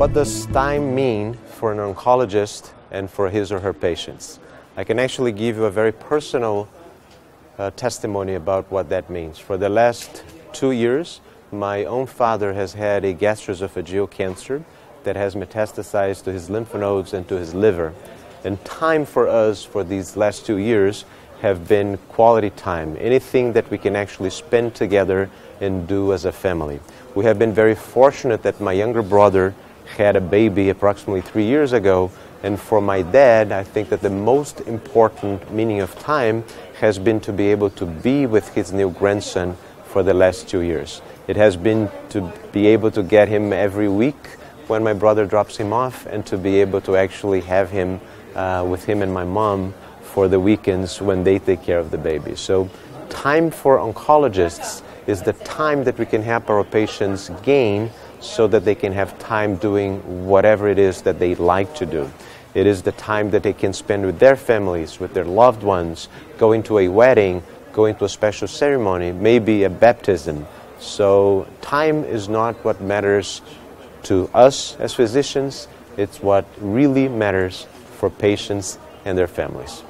What does time mean for an oncologist and for his or her patients? I can actually give you a very personal uh, testimony about what that means. For the last two years, my own father has had a gastroesophageal cancer that has metastasized to his lymph nodes and to his liver. And time for us for these last two years have been quality time, anything that we can actually spend together and do as a family. We have been very fortunate that my younger brother had a baby approximately three years ago, and for my dad, I think that the most important meaning of time has been to be able to be with his new grandson for the last two years. It has been to be able to get him every week when my brother drops him off and to be able to actually have him uh, with him and my mom for the weekends when they take care of the baby. So, time for oncologists is the time that we can help our patients gain so that they can have time doing whatever it is that they like to do. It is the time that they can spend with their families, with their loved ones, going to a wedding, going to a special ceremony, maybe a baptism. So, time is not what matters to us as physicians, it's what really matters for patients and their families.